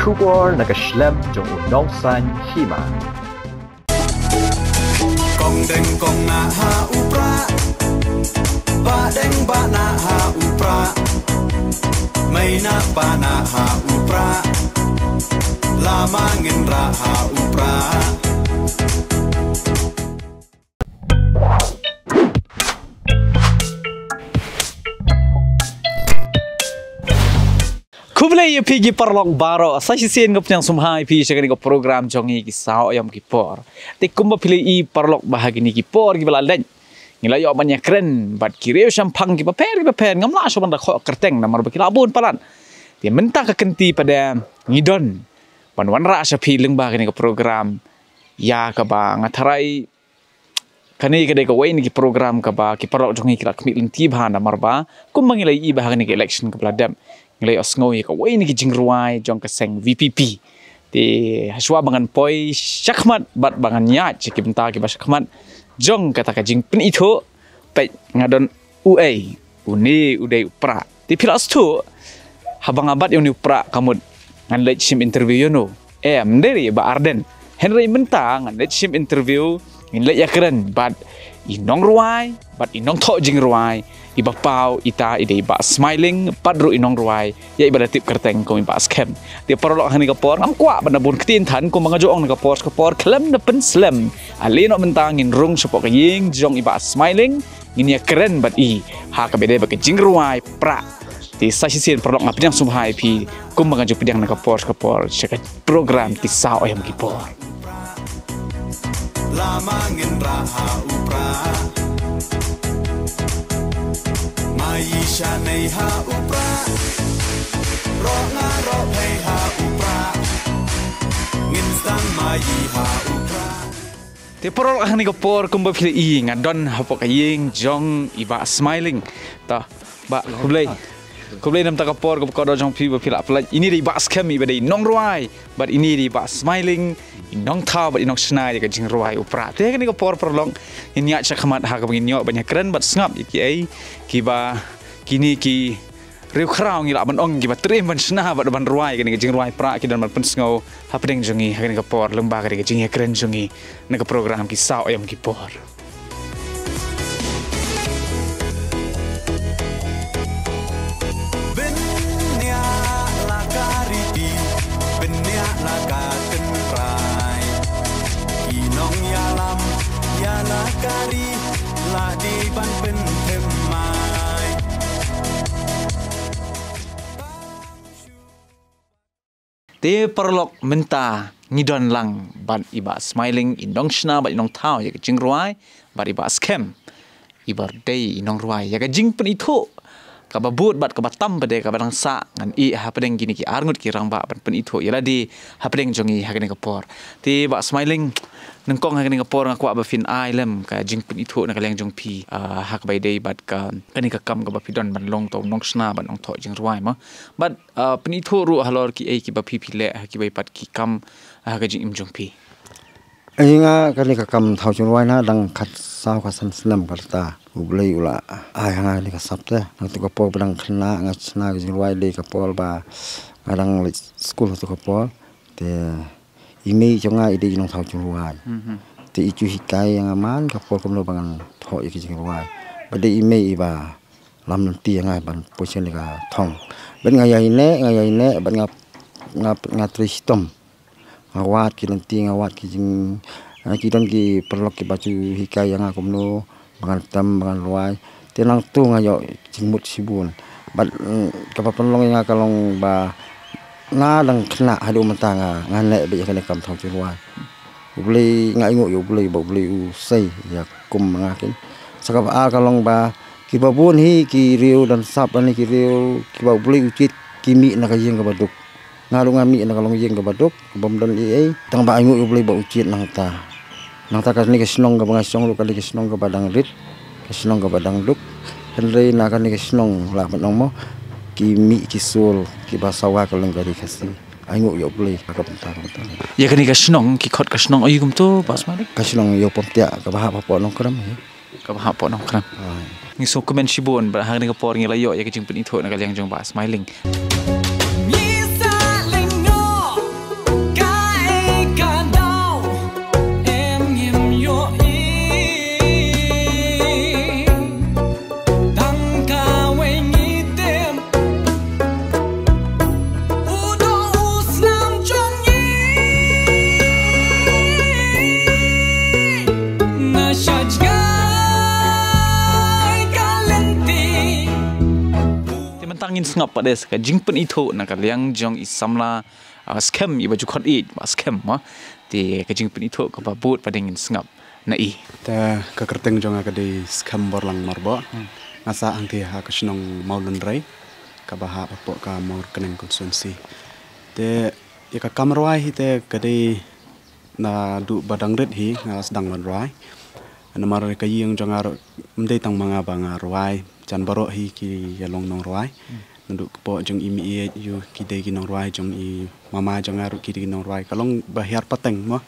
Kubor nakaslem jong unong san hima. Kong deng kong na ha upra Ba deng ba na ha upra May na, ba na ha upra Lamangin ra ha upra Kublai ya pigi parlok baro sa si sen ngop yang sumhai pi sa ko program jongi ki sao ayam ki por. Te kumba pili i parlok bahagi ni ki por ki balalan. Ngila yo banyak keren bat kireu sampang ki paper ki paper ngam la so banda kho kerteng na mar bakila abun palan. Dia mentah ke kenti pada ngidon. Pan wan ra sa pi leng bahagi ni ko program. Ya ka ba ngatarai kani ka ko wain ki program ka ba ki parlok jongi ki la kmi lenti bhana marba kum mangilai i bahagi ni ki election ka bladam nglei os ngoi ka wei ni ki jingruai jong ka seng VPP ti haswa bangan poi shakmat bat bangan nya chi ki benta ki ba shakmat jong kata ka jing pen itu pe ngadon UA uni udai upra. Ti pilas tu habang abat yang upra kamu ngan let sim interview you know eh mderi ba arden. Henry menta ngan sim interview in let yakren bat inong ruai bat inong tho jing ruai iba pau ita ide iba. Smiling padru inong ruai. Ya iba tip kerteng ko iba scam. Dia parolok hani kapor ang kwa bana bun ketin tan ko mga joong na kapor kapor klem na pen slam ali no mentangin rung sopo kaying jong iba smiling ini ya keren bat i. Ha ka bede ba jing ruai pra. Ti sa si sin parolok ngap yang sumhai pi ko mga jo pedang na kapor kapor cheka program ti sao ayam kipor Lamangin ra ha upra Maisha nei ha upra. Ro nga ro pei ha upra. Ngin stang mai ha upra. Te porol ah ni kapor kumba pili i nga ngadon hapo kaying jong iba smiling. Ta ba kublai kublai nam ta kapor ko ko jong pi ba pila pala ini di ba scam iba dei nong ruai. But ini di ba smiling inong ta but inong snai ka jing ruai upra te ni kapor porlong ini ya chakmat ha ka yo banyak keren but ngap iki ai ki ba kini ki riu krau ngi la ban ong ki ba ban sna ba ban ruai ka ni jing ruai pra ki dan ban pen sngo ha pedeng jongi ha ni kapor lemba ka ni jing ya keren jongi na ka program ki sao ayam ki por Te perlok menta ngidon lang ban iba. Smiling inong shna ba inong tau ya jing ruai ba iba scam iba day inong ruai. Ya jing pen itu ka but bat ka tam ba de ka ba nang sa ngan i ha pedeng gini ki arngut ki rang ba pen itu. Ya di ha pedeng jongi ha gini ka por te ba smiling nang kong ha gini ka por ngakwa ba fin ai lem ka jing pen itu na ka leng jong pi. Ah, ha ka ba day bat ka kani ka kam ka ba pidon ban long to nong shna ban ong tho jing ruai ma. But uh, pen itu ru halor ki ai ki ba pi pi le ha ki ba pat ki kam ha ka jing im jong pi. Ai nga ka ni ka kam thau chun wai na dang khat sa ka sam slam ka ta. U blai ula ai nga ni ka sap te. Nang tu ka po dang khna nga chna ka jin wai le ka pol ba adang le school tu ka po te imi chonga ide jin thau chun wai te i hikai yang aman ka po kom lo bangan tho i jin wai ba imi i ba lam nan ti nga ban po chen ka thong. Ben nga yai ne nga yai ne ban nga nga nga tristom ngawat ki nanti ngawat ki jing ah, ki don ki perlok ki baju hikai yang aku menu bangan tam bangan luai. Tenang tu ngayo jing mut sibun bat kapa penlong yang kalong ba nga dang kena hadu mentanga ngane be kene kam thau chuai beli nga ingo yo beli ba beli u sei. Ya kum ngakin sakap a kalong ba ki babun hi ki riu dan sap ni ki riu ki ba beli ucit kimi na kayeng ka baduk. Ngalung ami na kalong yeng ka baduk bom dan i ai tang ba ingo yo beli ba ucit nang ta. Nang ta ka ni ka snong ka song lu ka ni ka snong ka badang rit ka snong ka badang duk. Henry na ka ni ka snong la ba mo ki mi ki sul ki ba sawa ka long ka ri ka si aingo yo beli ka ka penta ka ya kani ka snong ki khot ka snong ayu gum to pas malik ka snong yo pom tia ka ba ha pa nong kram he ka ba po nong kram. Ngi so komen shibon ba ha ni ka por ngi la yo ya ka jing pen itu na ka leng jong ba smiling sngap pades ka jingpen itu na ka liang jong isamla uh, scam i baju khot i ba scam ma. Ti ka jingpen itu ka ba but padengin sngap na i. Ta ka kerteng jong ka di scam borlang marbo ngasa angti ha ka shnong maulun rai ka ba ha po ka mor keneng konsuensi te ya ka kamroi hi te ka di na du badang red hi nga sedang man rai ana mar ka yeng jong ar mdei tang manga banga rai chan baro hi ki ya long nong rai ndu po jong imi e yu ki de ki nong rai jong i mama jong ar ki de ki nong rai kalong ba hiar pateng mo.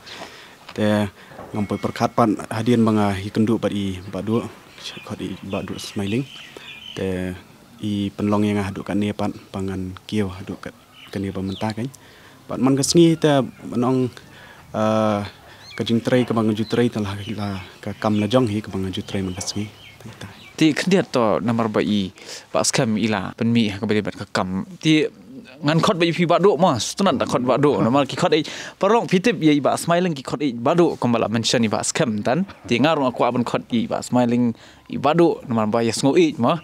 Te ngam poi perkat pan hadian banga hi kendu ba i ba du khot i ba du smiling. Te i penlong yang adu kan ni pan pangan kieu adu kat kan ni pementa kan pan man kesngi te menong uh, kajing tray ke bang ju tray telah la ka kam la jong hi ke bang ju tray man kesngi ti khndiat to namar ba i ba scam ila pen mi ka bele bat ka kam. Ti ngan khot ba pi ba do ma stunat da khot ba do. Namar ki khot ei parong pitip ye ba smiling ki khot ei ba do kom bala mention ni ba scam tan. Ti ngar aku abon khot i ba smiling i ba do namar ba yes ngo ei ma.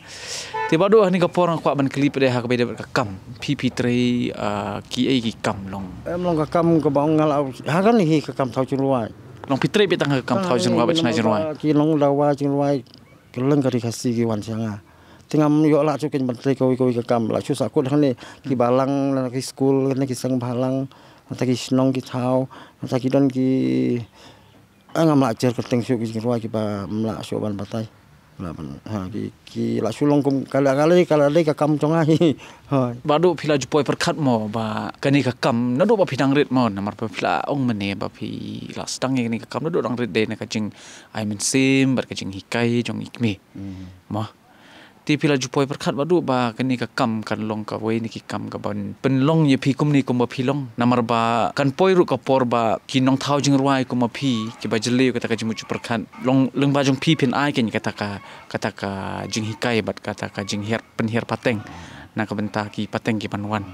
Ti ba do ni ka porang aku abon klip de ha ka bele bat ka kam. Pi pi tre ki ei ki kam long. Em long ka kam ka bang ngalau ha kan ni ka kam thau chun ruai. Long pi tre be tang ka kam thau jun wa ba chna jun wa ki long lawa chun ruai keleng kari kasi ki wan sianga tingam yo la chu ken bantai ko ko ka kam la chu sa ko thane ki balang la ki school na ki sang balang. Ta ki snong ki thau ta ki don ki angam la cher ka teng shu ki ki ba mla shu ban batai la ban ha ki ki la chu long kum kala kala kala le ka kam chonga hi ha. Badu phila jupoi perkhat mo ba kani ka kam na do ba phidang rit mo na mar pa phila ong mane ba phi la stang ni ka kam na do dang rit de na ka jing ai men sim bar ka jing hikai jong ikme ma ti phila jupoi perkhat badu ba kani ka kam kan long ka wei ni ki kam ka ban. Pen long ye phi kum ni kum ba phi long. Na mar ba kan poi ru ka por ba ki nong thau jing ruai kum phi ki ba jele ka ta ka jimu chu perkhat. Long leng ba jong phi pin ai ken ka ta ka ka ta ka jing hikai bat ka ta ka jing her pen her pateng. Na ka benta ki pateng ki panwan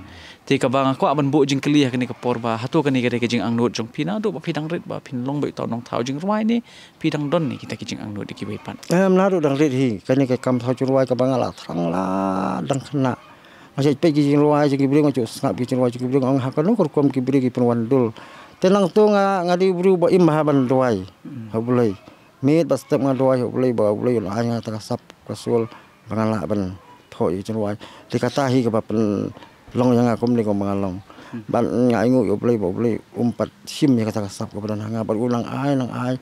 ti ka bang ko aban bu jing kli ha kani ka por ba hatu kani ka de jing ang not jong pina. Do ba pidang rit ba pin long bai to nong thau jing ruai ni pidang don ni kita ki jing ang not ki bai pan. Em na ru dang rit hi. Kani ka kam thau chun ruai ka bang la thang la dang khna masih pe ki jing ruai ki bring chu snap ki jing ruai ki bring ang ha kan ko kom ki bring ki panwan dul. Tenang tu nga nga di bru ba im ha ban ruai. Ha bulai mit ba step nga ruai ha bulai ba bulai la nga ta sap ka sul bangala ban. Tho yi jing ruai. Ti kata hi ka ba pen long yang aku mending ngomong long. Ban ngai ngu yo play bo play umpat sim ya kata kasap ko badan hanga bar ulang ai nang ai.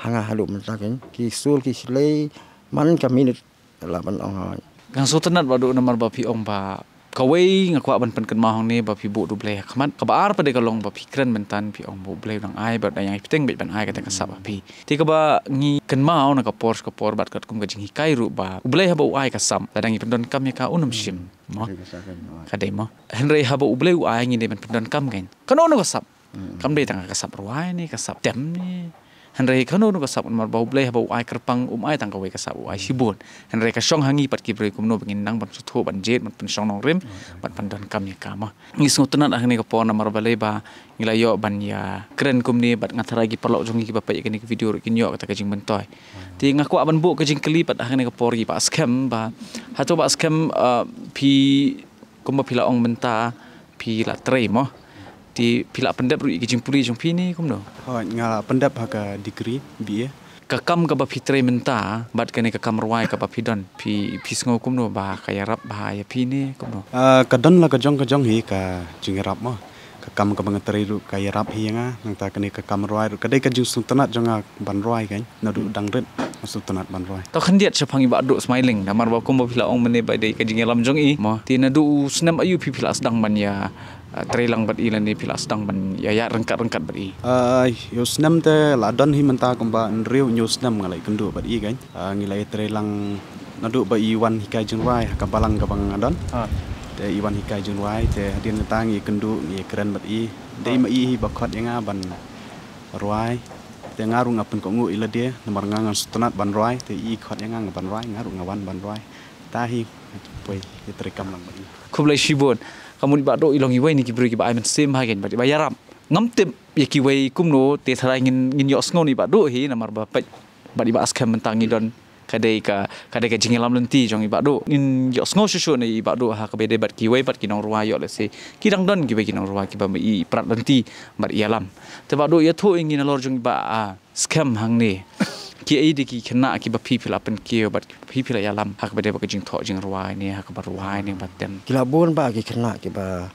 Hanga halu mentaken ki sul ki slay man ka minute la ban ong hai. Gang so tenat ba do namar ba phi ong ba kawai ngaku aban pen ken mahong ni ba phi bu du ble khamat. Ka ba ar pa de ka long ba phi kren mentan phi ong bu ble nang ai ba da yang piteng bet ban ai ka ta kasap phi ti ka ba ngi ken mau na ka por ka por bat kat kum ka jing hikai ru ba. Ble ha ba ai ka sam da dang ipendon kam ya ka unum sim mo. Kadai mo. Henry ha ba u ai ngi de ben pendon kam gain kan ono ka sap kam de tang ka ruai ni ka sap tem ni Henry kanu nu kasap mar bau bleh bau ai kerpang um ai tang kawai kasap ai sibun. Henry ka shong hangi pat ki bre kum no bengin nang ban sutho ban jet ban shong nong rim ban pandan kam ya kama. Ngi sungut tenan ahni ka pona mar balai ba ngila yo ban ya keren kum ni bat ngathara gi perlo jongi ki bapak ya ki video kin yo kata kajing bentoy ti ngaku aban bu kajing keli pat ahni ka por gi ba scam ba. Hatu ba scam pi kum ba pila ong menta pi la tray mo ti pila pendap ru ikijing puri jong pini kum no ha nga pendap ha ka degree bi ka kam ka ba fitre menta bat kene ka kam ruai ka ba pidon pi pisngo kum no ba ka yarap ba ya pini kum no uh, ka don la ka jong ka jong hi ka jingrap mo. Ka kam ka bangat ru ka yarap hi nga nang ta kene ka kam ruai ru ka dai ka jing sun tanat jong ban ruai kan? Na du dang masuk tanat ban ruai. To khandiat cha phangi ba do smiling. Na mar ba kum ba pila ong mene ba dai ka jing jong i. Mo ti na du snam ayu pi pila sedang ban ya uh, trelang bat ilan ni pila sedang ban ya ya rengkat rengkat bat i. Uh, yo snam te la don hi menta kum ba nriu nyu snam ngalai kendu bat i kan uh, ngilai trelang nadu ba i wan hikai jeng ruai ka balang ka bang adon. Ha. Te iwan hikai jeng ruai te hadian tang i kendu ni keren bat i. Dei ma i hi ba khot yang ban ruai. Te ngaru ngapun ko ngu ila dia nomor ngangan sutunat ban ruai. Te i khot yang ngang ban ruai ngaru ngawan ban ruai. Tahi poi ye terekam lang bat i. Kum lai shibon kamu di ba do ilong i wai ni ki bri ki ba aimen sim ha gen ba ba yaram ngam tip ya ki wai kum no te thara ngin ngin yo sngo ni ba do hi na mar ba pa ba di ba askam mentang ni don kadai ka kadai ka jingelam lenti jong ibak do in yo sngo shushu ni ibak do ha ka bede bat ki wei bat ki nong ruwa yo le se ki dang don ki nong ruwa ki ba prat lenti mat ialam te ba do ya thu ingin lor jong ba a scam hang ni ki ai di ki kena ki ba people apen ki bat people ya lam. Ha ka bede ba jing tho jing ruwa ni ha ka ba ruwa ni bat tem kila bon ba ki kena ki ba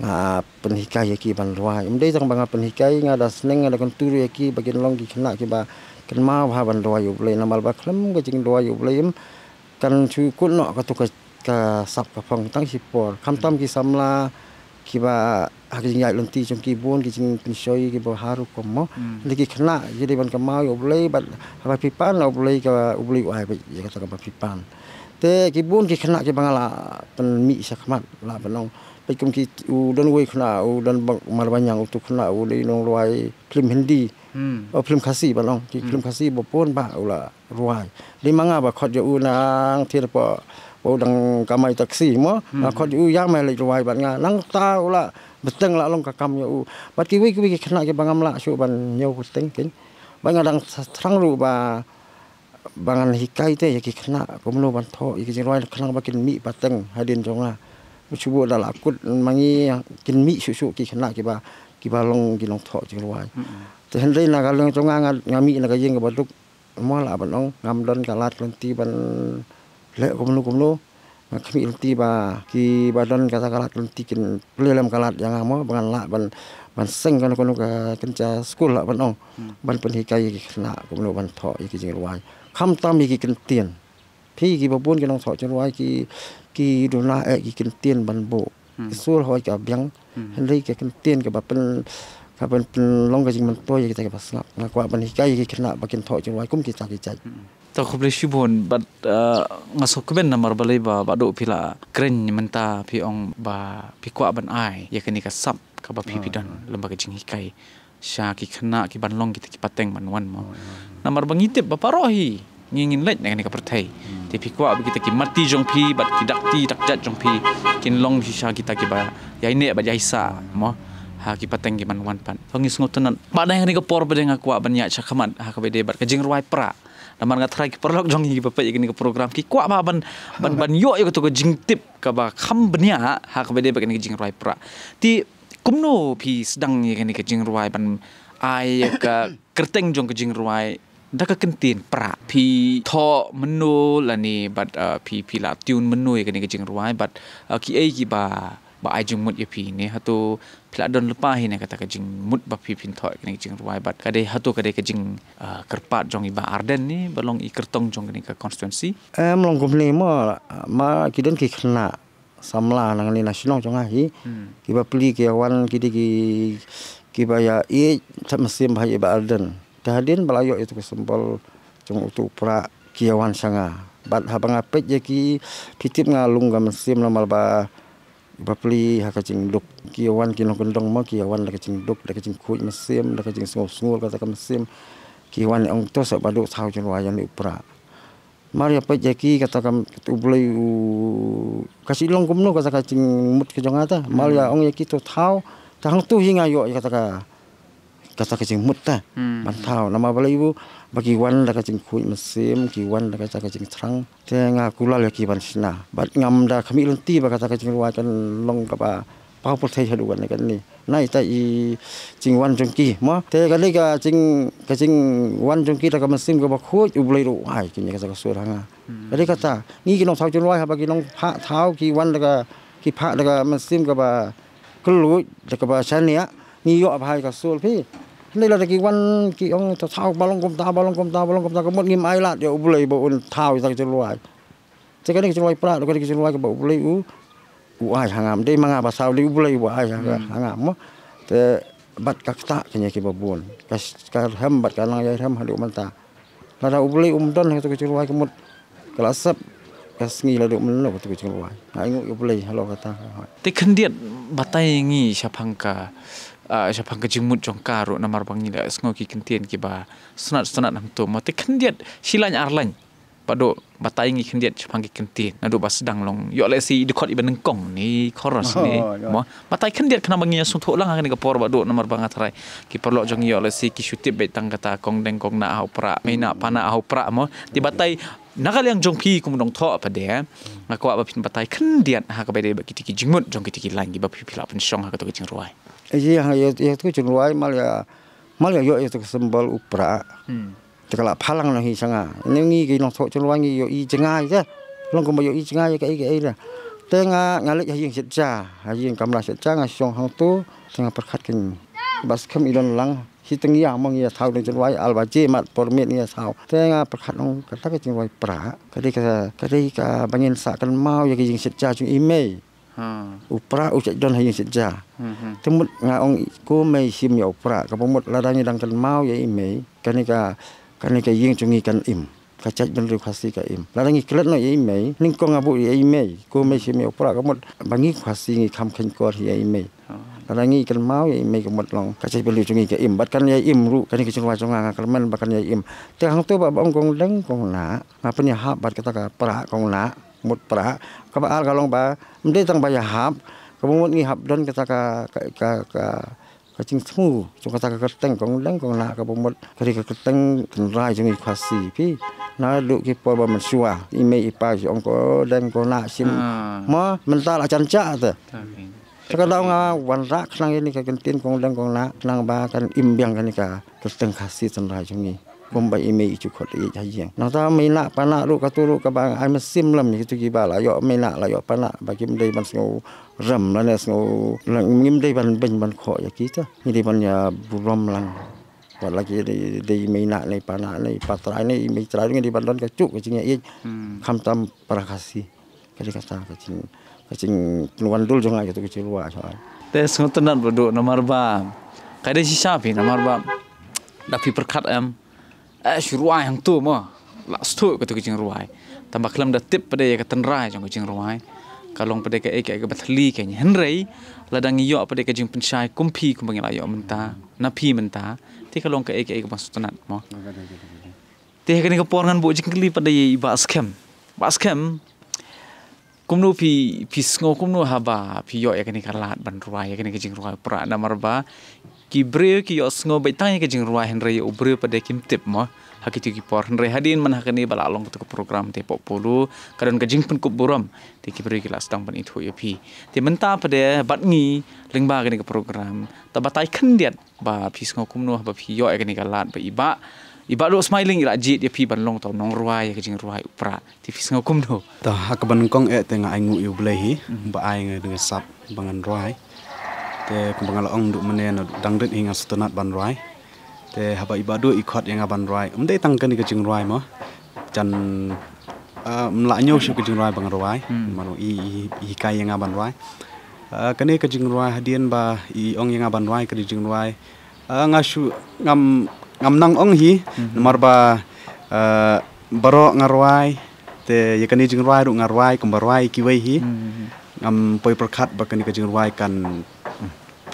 nga penhikai ki ban ruai. Mdei tang banga penhikai nga da sneng nga da kon turu ki bagian long ki kena ki ba kan ma ba ban ruai yu ble namal ba klem ga jing ruai yu ble im kan chu kun no ka tu ka sap ka phong tang si por. Kam tam ki samla kiba hakijing yai lonti chong ki bon ki ching pin ki bo haru ko mo. Hmm. Le ki khna ye de ban ka mai oble bat ha pi pan la oble ka oble wa ha ye ka ka pi te ki bon ki khna ki bangala pen mi sa khmat la banong pe kum ki u don wei khna u don bang mar ban yang tu khna u le nong roai film hindi. Hmm. O film khasi banong ki hmm. film khasi bo pon ba u la roai le manga ba khot ye u nang thir po โอ้ดังกำไมตักสีมั้งแล้วคอยอู้ย่างไม่เลยจะไหวบัดงานนั่งตาอุละบัดตึงละลงกับกำอยู่บัดกี่วิกวิกขณะกี่บังกำละชูบันเยาว์บัดตึงกินบังกำดังทั้งรูบะบังกำฮิกไกเตยกี่ขณะกุมโลบันท้ออีกจะไหวขณะบัดกินมีบัดตึงให้ดินจงละชูบัวดาลักุดมังยี่กินมีชูชูกี่ขณะกี่บะกี่บะลงกี่ลงท้อจึงไหวแต่เห็นได้นะกันเรื่องจงงานงานมีนะกันยิงกับบัดลุกมั่วละบัดน้องงำดันกับลาดกันตีบัด Lek kumlu kumlu kami ilti ba ki badan kata kalat ilti kin pelilam kalat yang amo bangan lak ban ban seng kan kono ka kenca skul lak ban ong ban penhikai ki kena kumlu ban tho iki jing luai. Kham tam iki kin tien thi ki babun ki nong tho jing luai ki ki dona e ki kin ban bo hmm. sul ho ka biang hendai ki hmm. kin ka ba pen ka pen long ka jing ban to ki ta ka snap na kwa ban hikai ki kena ba tho jing luai kum ki ta ki chai tak ku boleh sibun bat uh, ngasuk ku ben namar balai ba ba do pila kren menta pi ong ba pi kuak ban ai. Ya kini ka sap ka ba pi ah. pidon lembaga jing hikai. Sya ki kena ki ban long kita ki pateng man wan mo. Ah, ah, Nama bangitip ba parohi ngingin lek kini ka pertai hmm. ti pi kuak kita ki mati jong pi bat ki dakti dakjat jong pi. Kin long si sya kita ki ba ya ini ba jaisa mo. Ha ki pateng ki man wan pan. Pangis ngotenan pada yang ni ke por pada ngakuak banyak cakamat ha ka bede bat jing ruai pra. Naman nga try ki perlok jong bapak ini ke program. Ki kwa ba ban ban ban yo yo to ko jing tip ka ba kham bnya ha ka be de ba ni jing ruai pra ti kumno pi sedang ni ni ke jing ruai ban ai ka kerteng jong ke jing Peladon lepa hina kata kajing mut ba mut pin thoi kini jing ruai bat kade hatu kade ke uh, kerpat jong iba arden ni belong i kertong jong kini ke konstitusi. Eh melong kumpli ma ma kiden ki kena samla nang ni nasional jong ahi hmm. ki ba pli ki awan ki di ki ba ya i sat mesim bahaya iba arden. Kehadin balayo itu kesempol jong utu pra ki awan sanga. Bat habang apet je ki titip ngalung ga mesim lamal ba bapli ha ka ching duk. Ki wan ki long dong ma ki wan la ka ching duk la ka ching khuj ma sim la ka ching sngol sngol ka ka sim ki wan ong to sa baduk sao chon wa yang upra. Mari apa je ki ka tu boleh u ka si long kum no ka ching mut ki jong ata mal hmm. ya ong ye ki to thao ta hang tu hinga yo ka ka. ก็ตากิจิงมุดตามันเท่าน้ามาบลายูบากิวันแล้วก็จิงคุยมันเสียมกี่วันแล้วก็จากจิงทรังเทงากุลาเลยกี่วันชนะบัดงาำดาขมิลุนตีบากตากจิงวากันลงกับอาป้าพุทธเจ้าดูกันกันนี่นายตาอีจิงวันจงกี้มั้งเทกันเลยก็จิงก็จิงวันจงกี้แล้วก็มันซิมก็บักคุยอุบเลรู้ไอ้จิงอย่างก็จะสวนหางอะก็เลก็ตานี่กินน้องเท้าจนร้อยครับบากินน้องพระเท้ากี่วันแล้วก็กี่พระแล้วก็มันซิมก็บัก็รู้แล้วก็บาชั้นเนี้ยนี่ยอดภัยกับส่วนพี่ ni la ki wan ki ong ta thao balong kom ta balong kom ta balong kom ta ko mot ngim ai lat yo bulai bo un thao ta ki luai. Te ka ni ki luai pra ko ki luai ka bo bulai u u ai hangam. De manga ba sao li bulai u ai hangam te bat ka ta ki ni ki bo bun. Ka ka ham bat ka lang ya ham hadu man ta. La da u bulai um don ka ki luai ka mot ka la sap ka sngi la du men lo ka ki luai. Ai ngu bulai halo ka ta te khendiat batai ngi shapangka uh, siapa kejimut jong karu namar bangi la sngo ki kentien ki ba. Sunat sunat nam tu mate kendiat silanya arlan pado batai ngi kendiat siapa ki kentien nadu bas sedang long. Yo le si dekot iban nengkong ni koros ni. Mo batai kendiat kena bangi asung tu lang kan ke por bado namar bangat rai ki perlo jong yo le si ki shutip bet tang kata kong deng kong na au pra me na pana au pra mo. Di batai nakal yang jong pi kum dong tho apa de ngako apa pin batai dian ha ka bede ba kiti ki jingmut jong kiti ki lang gi ba pi pila pen shong ha ka to ki jing ruai Iya, ya ya tu cun ruai mal ya mal ya yo itu sembal upra. hmm Tekala palang nahi sanga. Ini ngi ki nong thok cun ruai ngi yo i jengai je. Long ko yo i jengai ka i ka i la. Tenga ngalik ya ying setja, ha ying kamla setja nga song hang tu tenga perkat kin. Bas kem idon lang hi tengi ya mong ya thau cun ruai al ba je mat permit ni ya thau. Tenga perkat nong kata ka cun ruai pra. Kadi ka kadi ka bangin sa kan mau ya ki ying setja cun email. Ha. Upra ucap don ha ying setja. hmm Temut nga ong ko may sim ya upra ka pamut ladang dang kan mau ya ime kani ka kani ka ying chungi kan im. Ka chat ben ru khasi ka im. Ladang iklet no ya ime ning ko ngabu ya ime ko may sim ya upra ka mut bangi khasi ngi kam khen ko ya ime ladang i kan mau ya ime ka mut long. Ka chat ben ru chungi ka im. Bat kan ya im ru. Kani ka chungwa chunga ka man ba kan ya im. Te hang tu ba ong kong deng kong na ngapa ni hap bat kata ka pra kong na mut pra ka ba al ka long ba mde tang ba ya hap Kamu ni hab don kata ka ka ka ka ka cing semu cung kata ka keteng kong leng kong na ka bomot kari ka keteng kan rai jung i khasi pi. Na lu ki po ba mensua. I me i pa jong ko leng ko na sim. Ah. ma mental a chan cha ta Sekadang nga wan ra knang ini ka kentin kong leng kong na knang ba kan imbyang kan ka keteng khasi tan rai jung i kumba ime ichu khot i jayeng na ta me na pa na ru ka tu ru ka ba ai ma lam ni tu ki ba la yo me na la yo pa na ba ban sngo ram la ne sngo lang ngim dei ban ben ban kho ya ki ta ni ban ya burom lang. Wa lagi dei dei me na ne pa na ne pa ni dei ban don ka chu ka i tam para kasi kali kata ka ching ka ching nuan dul jong ai tu ki tenan bodo nomor ba si sapi nomor ba da perkat em eh ruai hang tu mo la stu ka to ki jing ruai. Tambah kelam da tip pada ya ka ten rai jong ki jing ruai kalong pada ka ek ka bathli ka ni. Henrei ladang yo pada ka jing pensyai kumpi kum bangila yo menta na pi menta ti kalong ka ek ka bang sutanat mo. Te ka ni ka porngan bo jing kli pada ye ba scam ba scam kumnu pi pi sngo kumnu haba pi yo yakani kalat ban ruai yakani ke jing ruai. Pra na marba ki bre ki yo sngo bai tang ke jing ruai henre yo pada kim tip mo. Hakiti ki por henre hadin man hakani bala long tu program te pok pulu. Kadon ke jing pun kup buram. Te ki bre ki la stang ban itu yo pi. Te menta pada bat ngi ling ba ke program. Ta batai kan diat ba pi sngo kumnu haba pi yo yakani kalat ba iba. Iba lo smiling ila jit dia pi ban long tau nong ruai ke jing ruai upra ti fi sngo kumnu Ta ha ka ban kong e te nga ai ngu yu blehi ba ai nga dengan sap bangan roi. Te kum bangal ong du mene na dang rit hinga sutunat ban roi. Te ha ba ibadu ikot yang ban roi. Um dei tang kan ke jing roi mo. Jan uh, mla nyo shu ke jing roi bangan roi. Mano i i- i kai yang ban roi. Uh, kani ke jing roi hadian ba i ong yang ban roi ke jing roi. Uh, nga shu ngam ngam nang ong hi nomor ba uh, baro ngarwai te ye kani jing rwai ru ngarwai kum barwai ki wei hi ngam poi perkhat ba kani ka jing rwai kan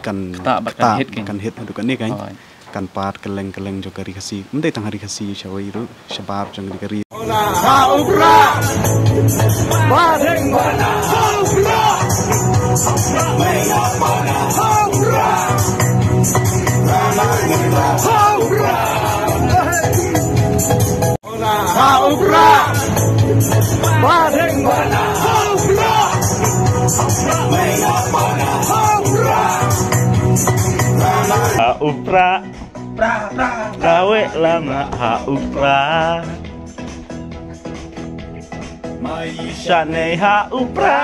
kan Ketak ba kan hit kan hit du kan ni kan. Kan pat keleng keleng jo kari kasi mende tang hari kasi shawai ru shabab jang di kari Ha upra Gawe lama ha upra Maisha ne ha upra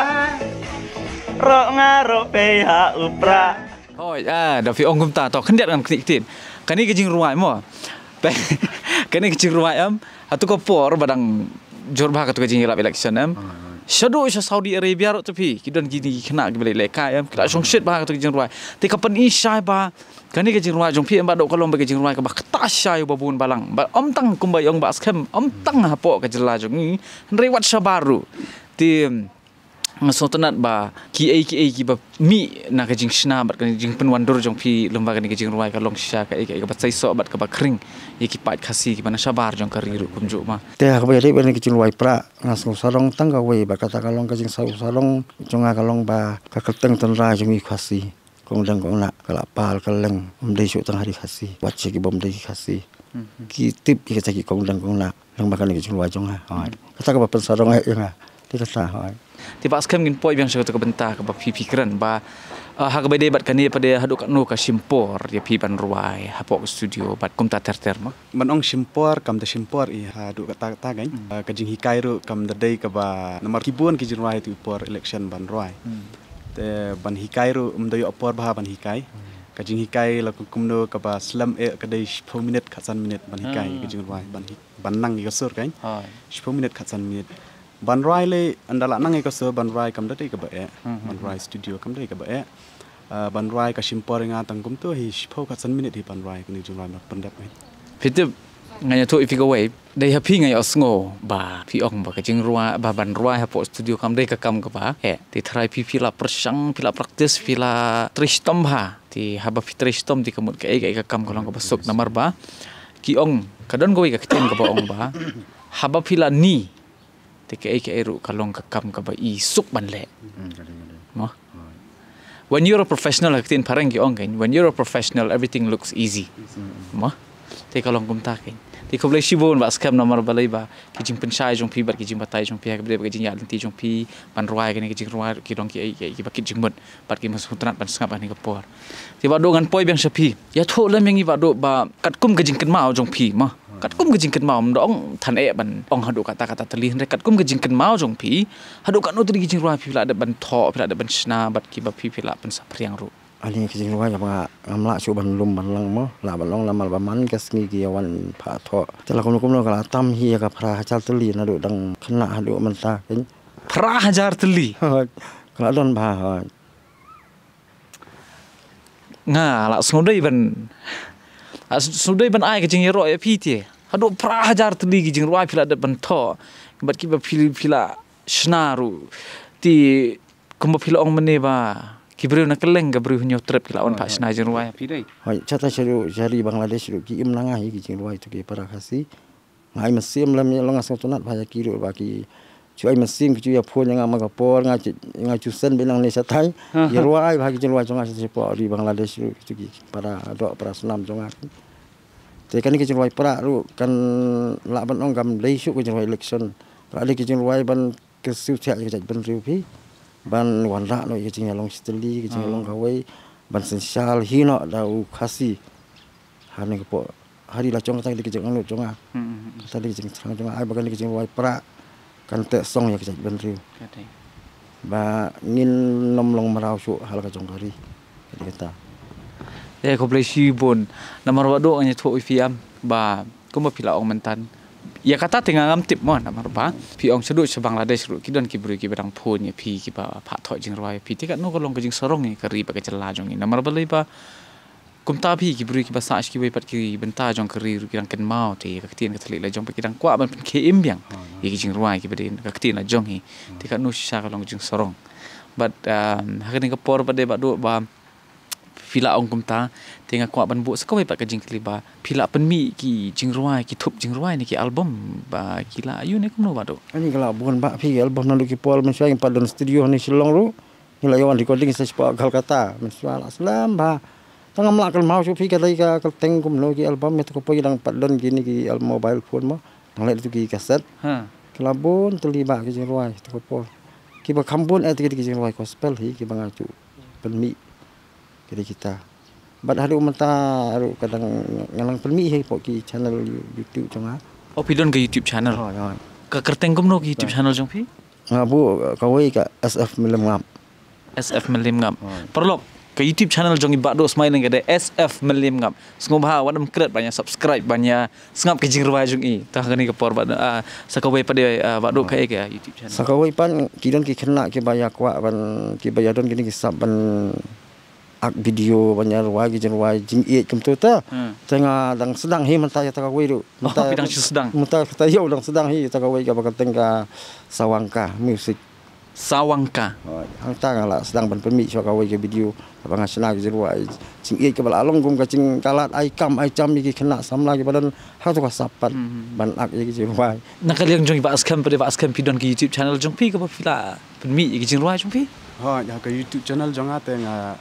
Ro ngaro pe ha upra Oi, ah, dah fi ong kum ta to kendiat kan knik tin. Kani ke jing ruai mo. Kani ke jing ruai am atu ko por badang jor ba ka tu ke jing lap election am. Shado isha Saudi Arabia ro tepi kidan gini kena ke balik leka am kita song shit ba ka tu ke jing ruai. Ti kapan isai ba kani ke jing ruai jong pi ba dok ba ke jing ruai ka ba kata syai ba balang. Ba om tang kum ba yong ba skem om tang ha po ke jela jong ni. Rewat sabaru. Ti ngasotanat ba ki ai ki ai ki ba mi na ka jing shna bat ka jing pen wandur jong pi lembaga ni ka jing ruai ka long sha ka ai ka ka bat sai so bat ka ba kring ye ki pat khasi ki bana shabar jong ka riru kum ju ma. Te ha ba dei ban ki chun wai pra ngas ngo sarong tang ka wei ba kata kalong ka jing sau sarong chunga kalong ba ka keteng tan ra jung i khasi. Kong dang kong na kala pal kaleng um dei shu tang hari khasi. Wat che ki bom dei khasi. Ki tip ki ka ki kong dang kong na yang bahkan ni jing luai jong ha. Hoi kata ka pen sarong ai yang ha ti kata hoi Ti pak skam gin poi biang syakata kebentar ke ba pipi keren ba uh, ha ka debat kan ni pada haduk kat no ka simpor dia pi ban ruai ha pok studio bat kum ta ter ter ma. Manong simpor kam da simpor i ha du kata kata kan uh, ka jing hikai ru kam da dei ka ba nomor kibun ki jing ruai tu por election ban ruai. Te ban hikai ru um da yo por ba ban hikai. Ka jing hikai la ku kum no ka ba slam e ka dei 10 minit khatsan minit ban hikai ki jing ruai. Ban ban nang i ka sur kan. 10 minit khatsan minit ban ruai le andala nang i ka sur ban ruai kam da dei ka ba e ban ruai studio kam dei ka ba e Uh, ban ruai ka simpor nga tang kum tu hi 10 khatsan minit hi ban ruai ki jing ruai ma pandap mai พี่ตึบไงจะทุกอีฟิกเอาไว้ได้ฮับพี่ไงเอาสงบาพี่อองบากจิงรัวบาบันรัวฮับสตูดิโอคำได้กะกำกับาเฮที่ทรายพี่พี่ละประชังพี่ละ praktis พี่ละทริสตอมบาที่ฮับพี่ทริสตอมที่กำมุดกะเอกกะกำกำลังกับสุกน้ำมารบากีอองกะดอนกวยกะคิดกับองบาฮับพี่ละนี่ Tika ai kai ru kalong kakam ka ba i suk ban le. Mo. When you're a professional like tin parang ki ongain, when you're a professional everything looks easy. Mo. Te kalong kum takin. Te ko le shibon ba skam namar ba ba ki jing pen jong pi ba ki jing batai jong pi ka ba ki jing yal ti jong pi ban ruai ka ni ki jing ruai ki dong ki ai ki ba ki jing mun ba ki mas hutrat ban skap ani ka por. Te ba do ngan poi bang shapi. Ya tho le mengi ba do ba kat kum ka jing ken ma jong pi ma kat kum ke jingken mau dong than e ban ong hadu kata kata teli hre kat kum ke jingken mau jong pi hadu kan no tri jing ruai pi la ada ban tho pi la ada ban sna bat ki ba pi pi la ban sapriang ru. Ali jing luai ka ba ngamla chu ban lum ban lang mo la ban long la mal ba man ka sngi ki yawan pha tho te la kum kum no kala tam hi ka phra chal tuli na do dang khna hadu man ta kin pra hajar teli kala don ba ha nga la snodai ban a snodai ban ai ke jing ro e pi ti hadu pra hajar teli ki jing ruai pi la ada ban tho bat ki ba pi pi la sna ru ti kum pi la ong mene ba ki bru na keleng ga bru nyo trep ki la on pa sna jing ruai. Pi dai hoi chata sharu jari bangladesh ru ki im nanga hi ki jing luai tu ki para khasi. Ngai masim lam ya longa sang tunat ki ru ba ki chu ai masim ki chu ya phon nga ma ka por nga chu nga chu sen bilang ni satai. Ya ruai ba ki jing luai chonga sa po ri bangladesh ru tu ki para do para senam chonga te kan ki jing luai para ru kan la ban ong gam lei shu ki jing luai election. Ra le ki jing luai ban ke su cha ki ban riu pi ban wan ra no ki jing long steli ki jing long kawai ban sen shal hi no da u khasi han ni po hari la chong ta ki jing long chonga ta ki jing chang chonga ai ba kan ki jing luai para kan te song ya ki jing ban riu ba ngin nom long marau shu hal ka chong kari Ya ko play shibon namar wado anya tho ifiam ba ko ma pila ong mentan ya kata tengah ngam tip mon namar ba. Pi ong sedu se Bangladesh ru kidon ki bru ki badang phon ya pi ki ba pha tho jing roi pi. Tikat no ko long ko jing sorong ni kari ba ke chala jong ni. Namar ba le ba. Kum ta pi ki bru ki ba sa ki we pat ki benta jong kari ru ki dang ken mau te ka tien ka thali la jong. Pa ki dang kwa ban ke im biang. Ye ki jing roi ki badin ka tien la jong hi tikat no sha ka long jing sorong. But um hakani ka por ba de ba do ba pila ong kum ta tenga kwa ban bu sako pa ka jing kliba pila pen mi ki jing ruai ki thup jing ruai ni ki album ba kila ayu ne kum no ba do Ani kalau bukan Pak Pi album nandu ki pol men yang padon studio ni silong ru. Ni la yawan recording sa sepa Kolkata. Men suala aslam ba. Tanga melakal mau su pi kata ka kal teng kum no ki album itu ko poy dang padon gini ki al mobile phone mo. Dang le tu ki kaset. ha Kelabun terlibat ki jing ruai ko pol. Ki ba kambun et ki jing ruai gospel hi ki bang acu. Penmi. Kiri kita. Bat haru mata haru kadang ngalang penmi hi po ki channel YouTube jonga. oh pidon ke youtube channel Oh, ya. ka kerteng kum no ki youtube channel jong pi Ngabu kawai ka SF milam ngam. sf melim ngam perlok ke youtube channel jong ibak do smiling ke de sf melim ngam sngom ha wadam kret banyak subscribe banyak sngap ke jing ruai jong i ta kani ke por ba ah sakawai pa de ba do ka ke youtube channel Sakawai pan kidon ki kena ki baya kwa ban ki baya don kini ki ak video banyak ruai ki jen ruai jing i kum tu ta. Hmm. Tengah dang sedang hi mentah ya takawai tu. Oh, pidang si sedang. Mentah kata yo dang sedang hi takawai ka bakal tengah sawangka music. sawangka Hang ta ngala sedang ban pemi so kawai ke video abang asna ki jen ruai jing i ke bala along kum ka jing kalat ai kam ai cam ki kena sam lagi badan ha tu ka sapat ban ak ki jen ruai. nakaliang jong ibak skam pa de ba skam pidon ki youtube channel jong pi ka pa pila pen mi ki jing ruai jong pi Ha, ya ke YouTube channel jong ate nga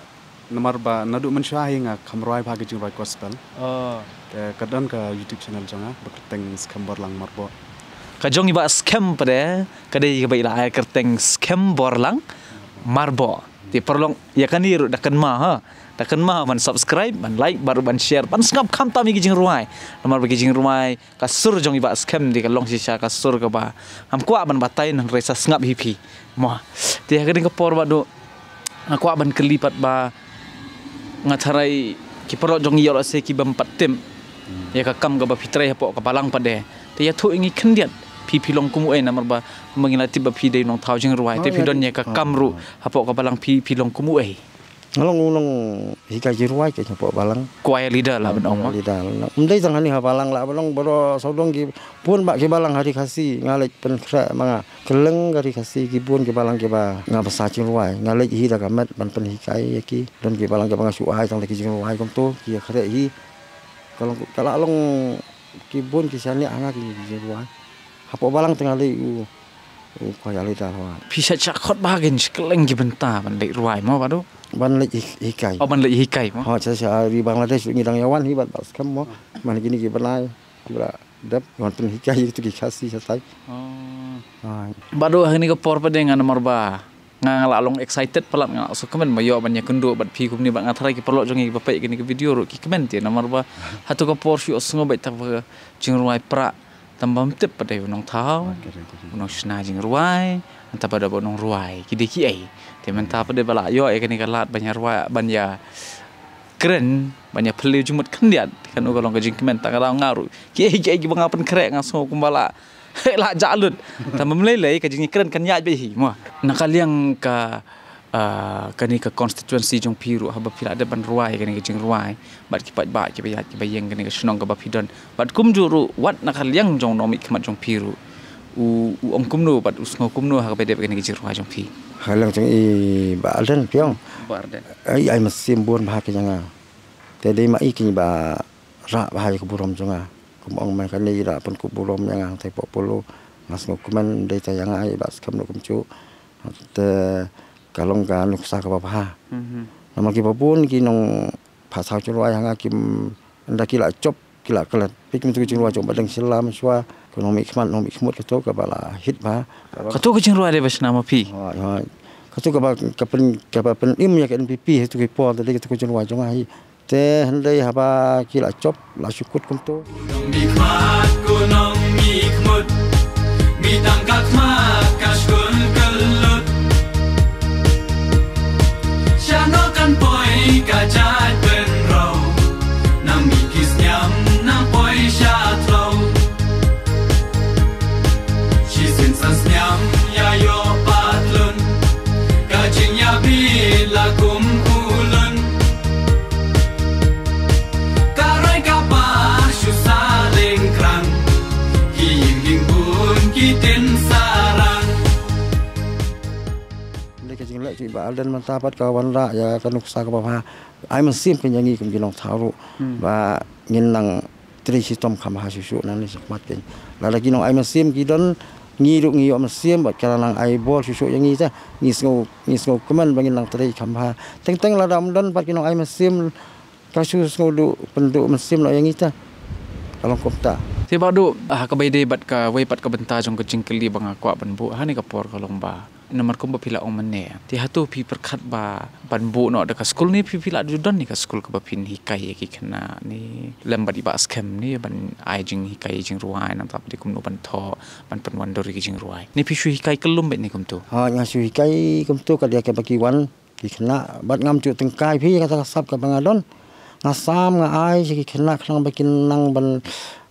nomor ba nadu mensyah nga kamroi bagi jing roi gospel. Oh te kadon ka youtube channel jonga berteng skambor lang marbo. Ka jong iba scam pada kada i ba ila ay kerteng scam borlang marbo. Ti perlong ya kan iru dakan ma ha? Dakan ma man subscribe man like baru man share pan ngap kam tami gi jing ruai. Nomor bagi jing ruai ka sur jong iba scam di ka long sisa ka sur ka ba. Ham kwa ban batai nan resa ngap hipi. Mo ti ka ding ka por ba do aku ban kelipat ba ngatarai ki perlo jong iyo se ki bam patim ya ka kam ga ba fitrai hapo ka palang pade. Te ya thu ingi khendiat pi pi long kumu e namar ba mangila tiba pi dei nong thau jing ruai. Te pi don ya ka kam ru hapo ka palang pi pi long kumu e ngalong ulong hika jiruai ke nyapo balang. Kuai leader lah ben ong di dal umdai tang hani ha balang la balong boro sodong ki pun bak ki balang hari kasi ngalek pen kra manga keleng hari kasi ki pun ki balang ki ba nga basa jiruai ngalek hi da kamet ban pen hikai ki. Don ki balang ki banga su ai tang ki jiruai kom to ki kre hi. Kalau kalau along ki pun ki sani anga ki jiruai hapo balang tengah le u ko ya le da wa pi sa cha khot bagin keleng ki benta ban le ruai mo ba ban le hikai. O ban le hikai mo Ha cha di Bangladesh ni dang yawan hibat bas kam mo man gini ki banai bra dap wan pen hikai itu ki khasi tai oh. Ha. Hari ni ke por pada dengan nomor ba. Nga along excited pelak nga so kemen mayo banyak kendo bat pi kum ni bang atrai ki perlo jongi ba pai gini ke video ro ki kemen ti. Nomor ba. Hatu ke por syu sungo bai tak ba jing ruai pra tambam tip pada unong tau. Unong sna jing anta pada bonong ruai ki de ki ai. Ti menta pada bala yo e kini kalat banyak ruai banya keren banyak pelu jumut kendiat kan ugalong ke jing kemen tak ada ngaru. Ki ai ki ai bangapan krek ngaso kumbala. la jalut tam melelai ka jingi keren kan ya be hi mo nakaliang ka uh, kani ka constituency jong piru haba pila ada ban ruai kani ka jing ruai bat ki pat ba ki ba ki ba yeng kani ka shnong ka ba pidon bat kum juru wat nakaliang jong nomi kmat jong piru u u ong kum no bat usngo kum no ha ka be de kani ka jing ruai jong pi halang chung i ba alden piong bar de ai ai masim buon ba ki janga. Te dei ma i ba ra ba ki burom junga kum ong man kan ni ra pun ku burom yang tai po polo mas ngo kuman dei ta yang ai ba skam no kum chu. Te kalong ka nuk sa ka ba ha. Nama ki babun ki nong pasal chu ruai hanga kim nda ki la chop ki la kalat pi kim tu ki ruai chop badang silam shwa ko nomi khman nomi ka to ka bala hit ba ka to ka jing ruai de bas nama pi ha ha ka tu ka ba ka pen ka ba pen im ya ka npp tu ki po de ki tu ki ruai jong ai te handai ha ba ki la chop la shukut kum to Mi khmat kunong mi khmut Mi dan mantapat kawan ra ya kan uksa ka ba ai man sim kan yangi kum ginong tharu ba ngin nang tri sistem kam ha su nan ni sakmat ken la lagi nong ai man sim ki don ngi ru ngi om sim ba kala nang ai bol su su yangi ta ngi sngo ngi sngo kuman bangin nang tri kam ha teng teng la dam don pat kinong ai man sim ka su sngo du penduk man sim la yangi ta kalau kopta Ti bado ah ka bai de bat ka wei pat ka benta jong ka jing keli bang akwa ban bu. Ha ni ka por ka long ba nomor kum ba pila ong mane ti hatu pi perkat ba ban bu no da ka school ni pi pila du don ni ka school ka ba pin hikai ki kena ni. Lembat iba scam ni ban ai jing hikai jing ruai nam tap di kum no ban tho ban pen wan dori ki jing ruai. Ni pi shu hikai kelum bet ni kum tu? Ha nga su kai kum tu ka dia ke baki wan ki kena bat ngam cu tengkai phi kata sap ka bangadon nga sam nga ai ki kena khang baki nang ban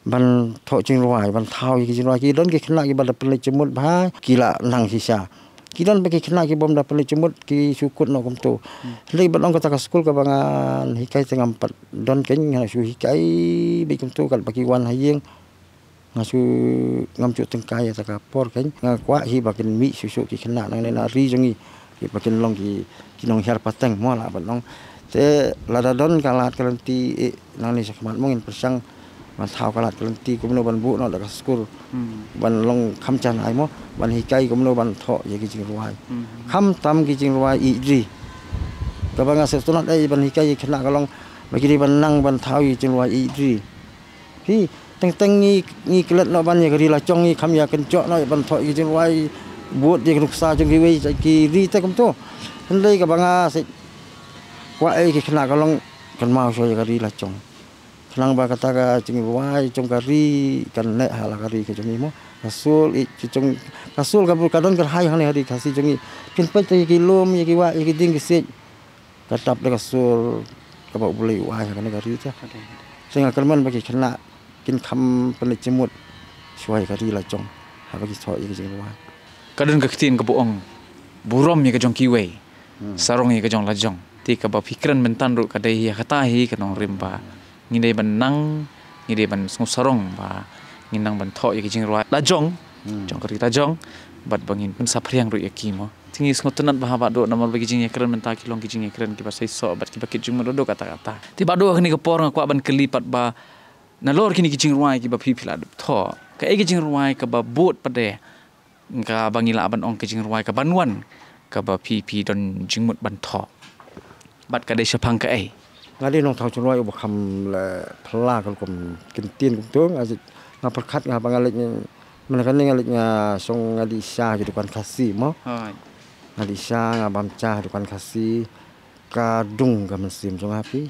ban tho jing ruai ban thau ki jing ruai. Ki don ki kena ki bad pelai cemut ba ki la nang sisa. ki don baki kena ki bom da pelai cemut ki sukut no kum tu. Bat ong kata ka skul ka bangan hikai tengah empat. Don ken nga su hikai bi kum tu. Kal baki wan hayeng ngasu ngam cu tengkai ta ka por ken nga kwa hi bakin mi susu ki kena. Nang na ri jongi ki bakin long ki ki nong her pateng mo la long te la da don kalat kalanti nang ni sakmat mungin persang ban thau kalat kalanti kumno ban bu no da ka skul ban long kham chan ai mo ban hi kai kumno ban tho ye ki jing ruai. Kham tam ki jing ruai i ri kabang asep tunat ai ban hikai kena kalong bagi di banang ban thawi jeng luai idri hi teng teng ni ni kelet no ban ya kari la chong ni kham ya ken chok no ban thoi jeng luai buat dia ruksa jeng ki wei ki ri ta kum tu hendai kabang asep kwa ai ki kena kalong kan mau so ya kari la chong Senang ba kata ka jeng luai jong kari kan nek hala kari ke ni mo kasul i jong kasul ka kadon kan hai hari kasi jeng ni pin pa ki lom ya ki wa ya ki ding ki sej katap le kasul ka ba boleh wa ya kan kari ta sehingga kerman bagi kena kin kam pelik jemut suai kari la jong ha bagi so ya ki jeng luai kadun ka kitin ka buong burom ya ka jong kiwe sarong ya ka jong lajong. Ti ka ba fikran mentan ru ka dai ya kata hi ka nong rimba ngidai ban nang ngidai ban sungu sarong ba nginang ban tho ki jing ruai. Lajong jong ka ri lajong bat bangin pun sapriang ru ya ki mo tingi sungu tenat ba ba do namal bagi jing ya keren menta ki long ki jing ya keren ki ba sai so bat ki ba ki jing do kata kata ti ba do ni ka por ngakwa ban kelipat ba na lor kini ki jing ruai ki ba pi pila tho ka e ki jing ruai ka ba bot pa de ka bangila ban ong ke jing ruai ka banwan ka ba pi don jing mut ban tho bat ka de shapang ka ai ngali nong thau chunwai ubo kham la phla kal kum kin tin kum tung aji nga perkhat nga bangalik ni mana kan ngali nga song ngali sha di depan kasi mo. Hai ngali sha nga bam cha di depan kasi ka dung ka mesim song api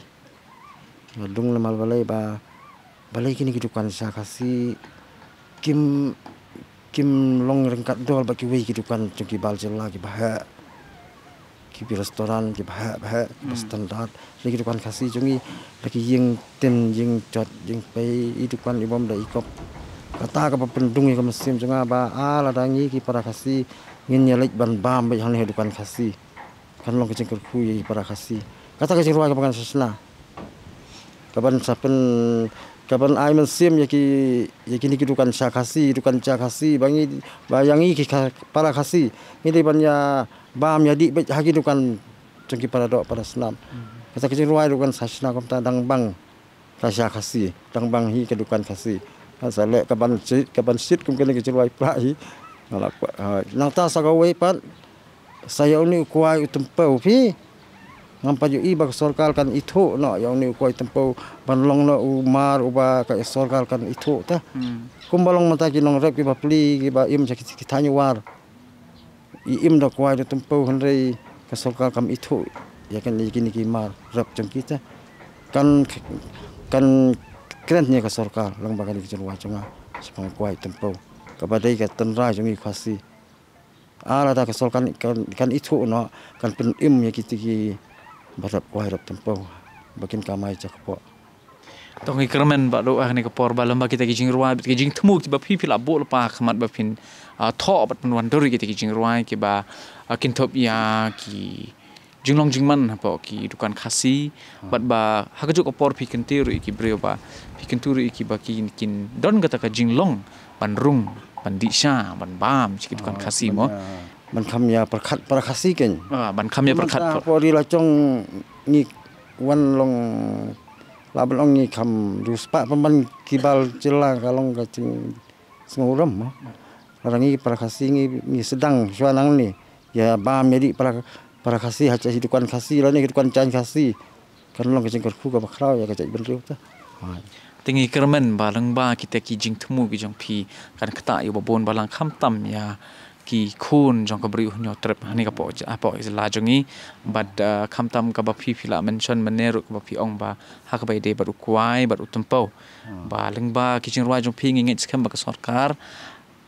nga dung la mal balai ba balai kini di depan sha kasi kim kim long rengkat dol ba ki wei ki depan chungki bal jela ki bah ki pi restoran ki bah bah standar lagi dukan kasi jungi lagi ying ten ying jot ying pei i dukan ibom da ikop kata ka pa pendung ka mesim junga ba ala dangi ki para kasi ngin nyalik ban bam ba hang dukan kasi kan long kecing ku yi para kasi kata kecing ruwa ka pangan sesna kaban sapen kaban ai mesim ya ki ya kini ki dukan sya kasi dukan sya kasi bangi bayangi ki para kasi ini ban ya bam ya di bet hagi dukan cengki pada dok pada senam. Kata kecil ruai dukan sasna kom ta dang bang rasya kasi dang bang hi ke dukan kasi. Kan salek kaban sit kaban sit kum kene kecil ruai pra hi. Ngalak nang ta sa gawe pat saya ni kuai utempau pi ngampa ju iba sorkal kan itu no yang ni kuai tempau banlong no umar uba ka sorkal kan itu ta. Kumbalong mata ki nong rep ki ba pli ki ba im sakit kitanya war i im da kwai da tempo hanrei ka sorkar kam itu ya kan ni kini ki mar rap jam kita. Kan kan keren ni ka sorkar lang bagan ki janwa chunga sepang kwai tempo ka badai ka tenra jami khasi ala da ka sorkar kan kan itu no kan pen im ya kiti ki barap kwai rap tempo bakin kamai cakpo tong i kermen ba do ah ni ka por ba lamba kita ki jing ruai ki jing tmu ki ba pi pi la bo pa khamat ba pin a tho bat pen wan dori kita ki jing ruai ki ba kin top ya ki jing long jing man po ki dukan khasi. Bat ba ha ka ju ka por pi kin tiru ki breo ba pi kin turu ki ba ki kin don kata ka jing long ban rung ban di sha ban bam ki dukan khasi mo. man kam ya perkhat para khasi ken. Ah, ban kam ya perkat po. di la ni wan long la long ni kam du spa pemban kibal cila kalong ka cing senguram mo orang ni para khasi ni ni sedang suanang ni. Ya bam jadi para para khasi hacha hidupan khasi la ni hidupan chan khasi. Kan long ka cing kerku ka bakrau ya ka cai benriu ta. Ha. Tingi kermen balang ba kita ki jing temu ki jong pi kan kata yo babon balang kham tam ya ki khun jong ka bri nyo trep hani ka po apa is la jongi but uh, kham tam ka ba pi pila mention meneru ka ba pi ong ba ha ka ba de baru kuai baru tempo balang ba ki jing rwa jong pi ngi skam ba ka sarkar.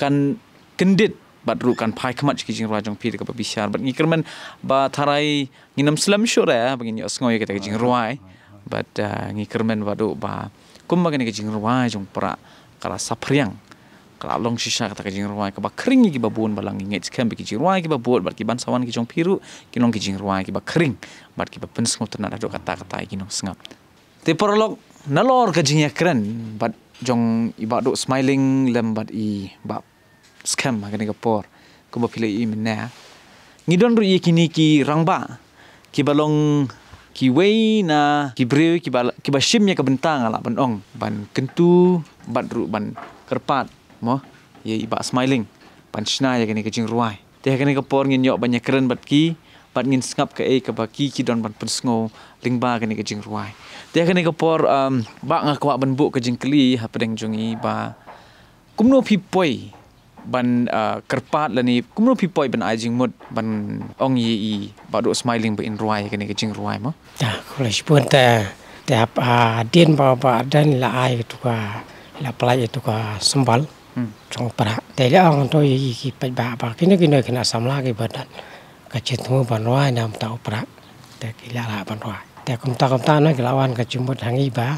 Kan kendit bat ru kan pai khamat ki jing rwa jong pi ka ba bisyar bat ngi kermen ba tharai nginam slam sure ya bagi nyo sngoy ka jing rwa but uh, ngi kermen ba do ba kum ba ki jing rwa jong pra kala sapriang kala long shisha kata ki jing rwa ka ba kring ki ba bun balang ngi skam ki jing rwa ki ba bot bat ki ban sawan ki jong piru ki long ki jing ki ba kring bat ki ba pen sngot na kata kata ki nong sngap te nalor ka jing ya bat jong iba do smiling lem bat i ba scam ha ka por ko ba i minna ngidon ru i kini ki rangba ki balong ki wei na ki bre ki ba ki ba shim ya bentang ala ban ong ban kentu bat ru ban kerpat mo ye iba smiling. Shna ya kini ka jing ruai. Te kini ka por ngin yo banyak keren bat ki bat ngin skap ke e ka ba ki ki don ban pen sngo ling ba ka ni ka jing ruai. Te ka ni ka por um, ba nga kwa ban bu ka jing kli ha pedeng jungi ba kumno pi poi ban uh, kerpat la ni kumno pi poi ban ai jing mut ban ong yi i ba do smiling ba in ruai ka ni ka jing ruai mo. Ta kula sipun ta ta apa din ba ba dan la ai tu ka la plai tu ka sambal Hmm. Trong para te la ang to yi ki pa ba ba kini kini kena samla ki badan ka chitu ban roi nam ta upra te ki la la ban roi te kum ta kum ta na ki lawan ka chumut hangi ba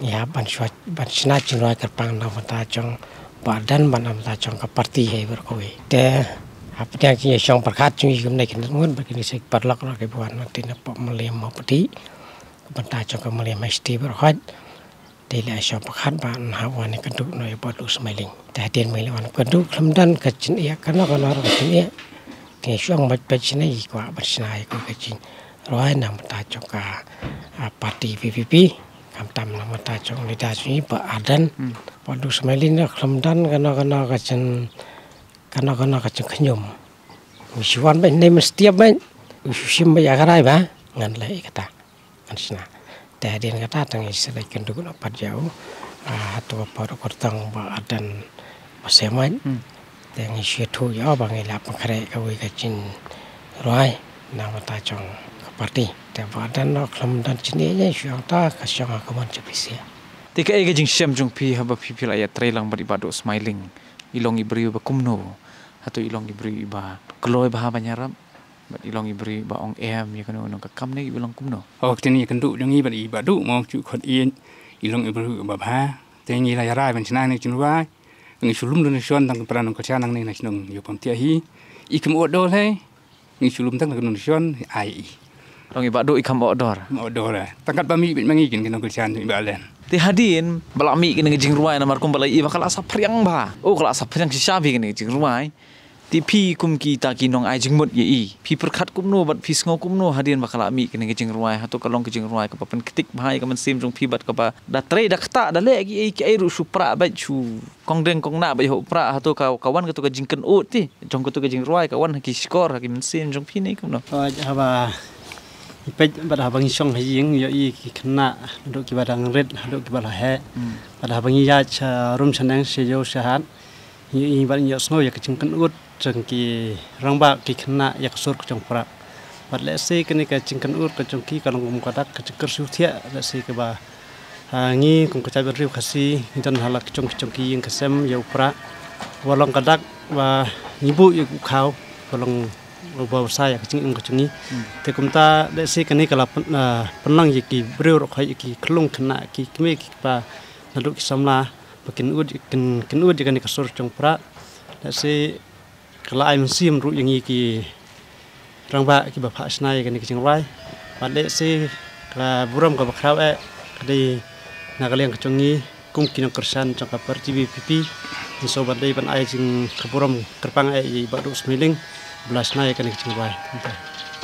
ni ha ban shwa ban sina chin roi ka pang nam ta chong badan ban nam ta chong ka parti he ber ko te apa yang kini siang perkat cungi naik kena mun begini sik perlak lah ke buan nanti napa meliam mau peti benda chong ka meliam mesti berhad đây là shop khat ban ha wan ka du no ba du smiling ta den mai wan ka du kham dan ka chin ya ka no ka no ka ya ke shong ma pa chin ai kwa ba chin ai ko ka chin. Roi nam ta chong ka party ppp kam tam nam ta chong ni da chi ba adan ba du smiling na kham dan ka no ka chin ka no ka chin khnyum mi shwan ba nei mesti ba ushim ba ya ka rai ba. Ngan lai ka ta. Ngan sina teh dia nak datang ni sedai kenduk nak pat jauh. Ah atau apa nak kertang ba adan semai hmm. teh ni sia tu ya bang ni lap kare ka kacin roi nama mata chong kapati teh ba adan nak klam dan cini ye sia ta ka sia ma kaman cepisi tika ege jing sem jong pi haba pi pi la ya trailang bari badu smiling. Ilong ibriu ba kumno. Atau ilong ibriu ba kloi ba ba nyaram ba ilong ibri ba ong em ya kanu nong ka kam ne ilong kumno. Hoặc tên gì cần đủ đừng nghĩ bạn ý bà đủ mà chịu khẩn yên ý lòng ý bà đủ bà bà tên gì là ya rai bạn chân này chân vai người chịu lum đừng xuân tăng pra nông cá cha năng này là nông nhiều phẩm tia hi. Ý cầm ớt đô thế người chịu lum tăng nông xuân ai long i ba do ikam odor mà ớt đô là tăng cắt ba mi bị mang ý kiến cái nông cá cha thì bà lên ti hadin bala mi kini jing ruai na mar kum bala i ba kala sa priang ba. O kala sa priang si shabi kini jing ruai ti pi kum ki ta ki nong ai jing mut ye i. Pi perkhat kum no bat pi sngo kum no hadin bakala mi kini jing ruai ha to kalong ki jing ruai ka pa pen ketik bhai ka man sim jong pi bat ka ba da tre da kta da le gi ai ki ai ru su pra ba chu kong deng kong na ba ho pra ha to ka kawan ka to ka jing ken ut ti jong ka to ka jing ruai ka wan ha ki skor ha ki man sim jong pi nei kum no Oj haba ipej bada habang isong haying yo i ki khna do ki badang red do ki bala he. Bada habang ya cha rum chanang se yo shahan yi i ban yo sno ya kaching kan ut chang ki rangba ki khna ya sur ko chong pra. Bad le se kani ka ching kan ut ka chong ki ka long ka dak ka chikar su thia le se ka ba ha ngi kum ka cha ber riu khasi dan halak chong chong ki ying ka sem yo pra walong ka dak ba nyibu yu khau walong ba saya kecing ing kecing te kum ta de se kani kala penang ye ki breu ro khai ki klung khna ki kme ki pa nalu ki samla pakin ud kin kin ud kani kasur chong pra kala ai sim ru yang ki rang ba ki ba pha snai kani kecing rai. Pa de se kala buram ka ba khrau e kadi na kaliang kecing ni kum kinang kersan chong ka par tv pp so ba dei ban ai jing kapuram kerpang ai ba du smiling belas naik kan kecil bai.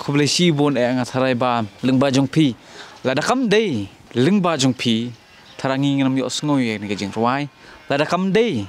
khuble shi bon e nga tharai ba lingba jong pi la da kam dei lingba jong pi tharangi nginam yo sngoy ye ni jing ruai la da kam dei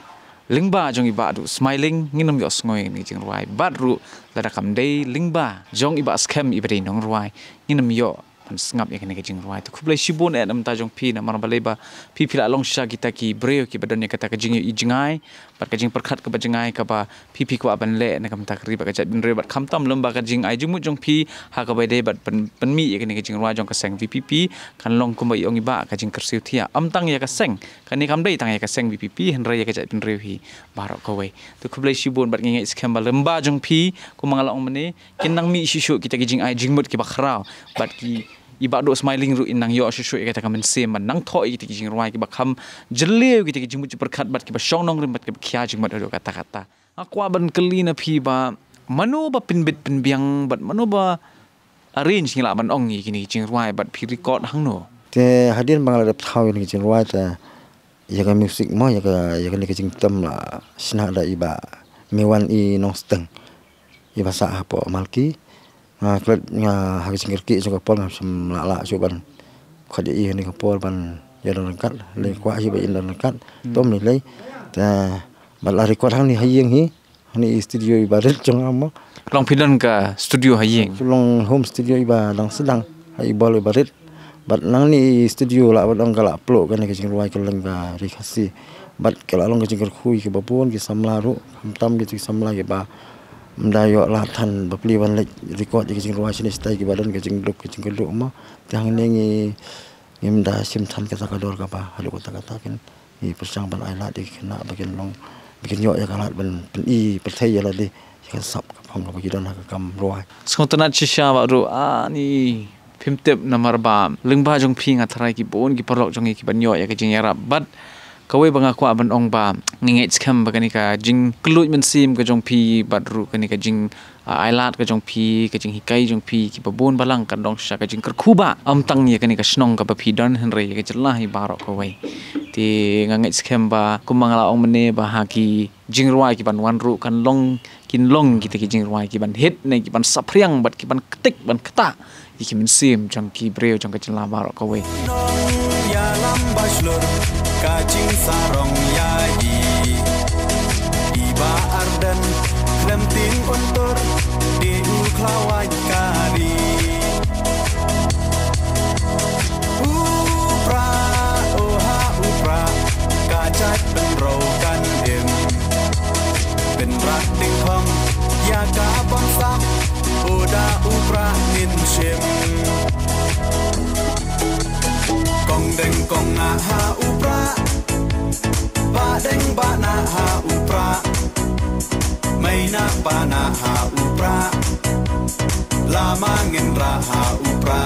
lingba jong iba du smiling nginam yo sngoy ni jing ruai. Bat ru la kam dei lingba jong iba scam iba dei nong ruai. Nginam yo pan sngap ye ni jing ruai. Tu khuble shi bon e nam ta jong pi na mar baleba. Pi pila long sha kita ki breo ki badan ye kata ka jing i jingai bat ka jing perkhat ka ba jingai ka ba pi pi ko ban le na kam ta kri ba ka chat bin re bat kham tam lomba ka jing ai jumut jong pi ha ka bai de bat pen pen mi ye ni ka jing ruai jong ka seng vpp kan long kum ba yong ba ka jing kersiu thia am tang ye ka seng kan ni kam dei tang ye ka seng vpp hen re ye ka chat bin re hi barok ka wei. Tu khublai shi bon bat nge scam ba lemba jong pi ko mangalong mane kin nang mi shi shu kita ki jing ai jing mut ki ba khrao bat ki iba do smiling ru inang yo shu shu kata kamen se man nang tho iki jing ruai ki bakam jelew ki jing mu perkhat bat ki ba shong nong rim ki khya jing mat do kata kata akwa ban keli na phi ba manu ba pin bit pin biang bat manu ba arrange ngila ban ong ni kini jing ruai bat phi record hang no. Te hadin bangla dap thau ni jing ruai ta ya ka music mo ya ka ya ka ni jing tam la sina da iba mewan i nong steng. Iba sa hapo malki nga klet nga ha jing ki so ka pol ngam sam la la so ban. Khadi i ni ka pol ban ya don kat le kwa hi ba in don kat tom ni le ta bal record hang ni hayeng hi ni. Studio ibadat jong amo long pidon ka studio hayeng long home studio iba lang sedang. Hai bol iba rit bat nang ni studio la bat ong kala upload kan ke jing ruai ke leng ga rikasi bat kala long ke jing kui ke babun ke samla ru ham tam ke jing samla ke ba mendayo la tan bapli wan le record jing ruai sini stai ke badan ke jing duk ke jing duk ma tang ni ngi ngim da sim tan ke ta ka dor ka ba halu ko ta ka ta ken i persang ban ai la di kena bagian long bikin yo ya kalat ben ben i pertai ya la di ya sap ka pam ka bagi dan ka kam roi Sekotanat shisha wa ru ah ni pimtep namar ba lengba jong pi ngathrai ki bon ki parlok jong ki banyo ya ke jing yara but kawai banga kwa ban ong ba nginget skam ba kani ka jing kluj men sim ka jong pi bat ru kani ka jing ailat ka jong pi ka jing hikai jong pi ki babon balang ka dong sha ka jing kerkuba am tang ye kani ka snong ka ba pi don henry ka jelah hi baro kawai. Ti nganget skam ba kumangala ong mene ba ha ki jing ruai ki ban wan ru kan long kin long kita ki jing ruai ki ban hit ne ki ban sapriang bat ki ban ketik ban keta. Ki min sim jong ki breu jong ka jelah baro kawai. ya lambai slur kacing sarong yayi Iba arden klemtin untur di uklawai kari Upra oha upra kacak penrau kan im Ben rak ding kong ya ka bang sak Oda upra nin shim Deng kong na ha upra. Ba deng ba na ha upra. May na pa na ha upra. Lamangin ra ha upra.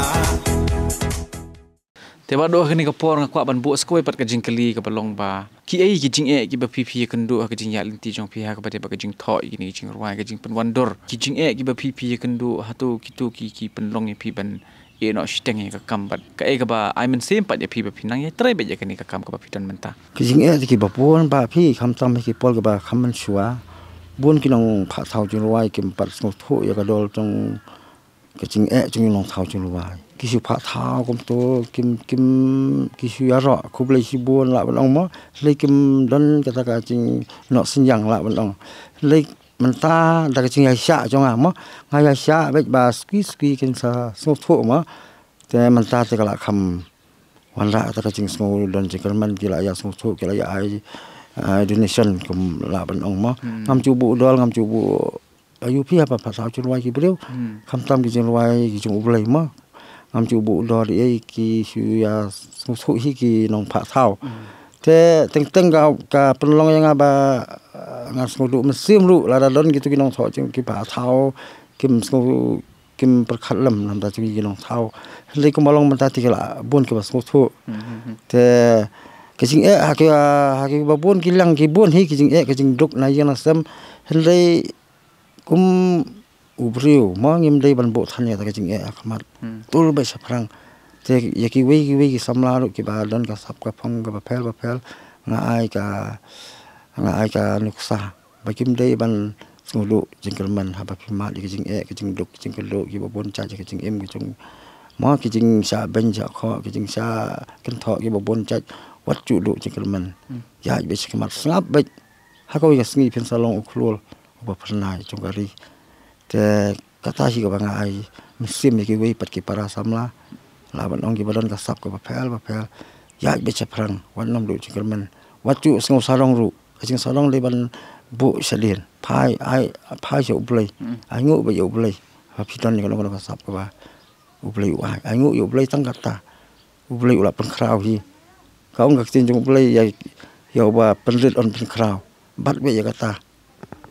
Te ba do kani ka por nga kwa ban bu skoi pat ka jing kali ka balong ba. Ki ai ki jing e ki ba pi pi kan do ka jing ya linti jong pi ha ka ba de ba ka jing tho ki ni jing ruai ka jing pen wan dor ki jing e ki ba pi pi kan do ha to ki ki ki pen long e pi ban e no shteng e ka kam bat ka e ka ba ai men sem pat ya pi ba pi nang ye tre be ya kani ka kam ka ba pi tan menta ki jing e ki ba pon ba phi kham tam ki pol ba kham man shua bun ki nong pha thau jing ruai kim pat ngo tho ya ka dol tong ka jing e jing nong thau jing ruai ki su pha thau kom to kim kim ki su ya ro ku ble si bun la ban ong mo. Le kim don ka ta ka jing no sin yang la ban ong. Le man ta da ka jing ya sha jong a mo ya sha be ba ski ski kin sa ngo tho mo te man ta te ka la kham wan ra ta jing ngo don jing kan man ki la ya ngo tho ki la ya ai ai donation kum la ban ong mo ngam chu bu dol ngam chu bu ayu phi apa pa sa chu ruai ki breu. Kham tam ki jing ruai ki jing u ble mo ngam chu bu do ri ai ki su ya su su hi ki nong pha thao te teng teng ka ka penlong yang aba ngas ngodu mesim lu la don gitu ki nong tho chung ki pha thao kim ngo kim per khat lam nam ta chu ki nong thao le ko malong man ta ti la bun ki bas ngo thu te ke e ha ki ba bun ki lang ki bun hi ki jing e ke jing duk na yang na sam le kum ubriu mo ngim dei ban bo than ya ta ke jing e khamat. Tul ba sa te ya ki we ki we ki samla ru ki ba don ka sap ka phong ka phel ba phel nga ai ka nga ai ka nuksa ba kim dei ban ngulu jingkal man ha ba phima ki jing e ki jing duk jingkal lo ki ba bon cha ki jing em ki jing mo ki jing sa ben ja kho ki jing sa kan tho ki ba bon cha wat chu lu jingkal man. Ya be chi mat snap ba ha ko ya sngi pen salong uklul ba pernah chung kari te kata si ka ba nga ai musim ki we pat ki para samla laban ong ki badan ka sap ka ba phel ba phel ya be cha prang wan nam lu jingkal man wat chu sngo salong ru ka jing salong le ban bu salin phai ai phai yo blai ai ngu ba yo blai ha pitan ni ko ka sap ka ba u blai u ai ngu yo blai tang kata u blai u la pen krau hi ka ong ka tin jung blai ya yo ba pen rit on pen krau bat be ya kata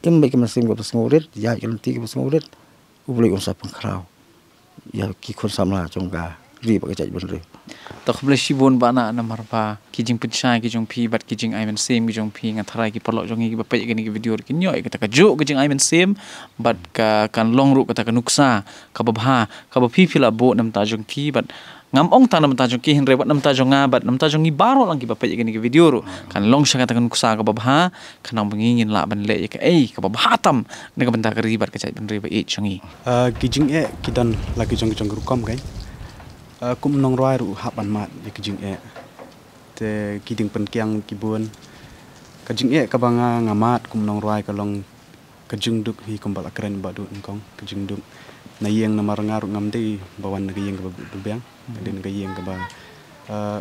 im be ka masim ko pas ngorit ya kan ti ka pas ngorit u blai on sa pen krau ya ki kon samla jong ka ri ba ka chai ben ri ta khle shi bon ba na na mar ba ki jing pin shai ki jong pi bat ki jing men sem ki jong pi nga thara ki parlo jong ki ba pe ki ni ki video ki nyo ki ta ka ju ki jing men sem bat ka kan long ru ka ta ka nuksa ka ba bha ka ba pi phila bo nam ta jong ki bat ngam ong ta nam ta jong ki hin re bat nam ta jong nga bat nam ta jong ni baro lang ki ba pe ki ni ki video ru. Kan long sha ka ta ka nuksa ka ba bha kan ang bangingin la ban le ka ei ka ba bha tam ne ka ban ta ka ri bat ka chai ban ri ba e chongi ki jing e ki dan la ki jong jong ru kom kai kum nong roi ru hap an mat ki jing e te ki ding pen kyang ki bun ka jing e ka banga ngamat kum nong roi ka long kejung duk. Hi kumbal akren ba du engkong kejung duk. Na yeng na marangar ngam de bawan na yeng ba bebyang kadi na yeng ba uh,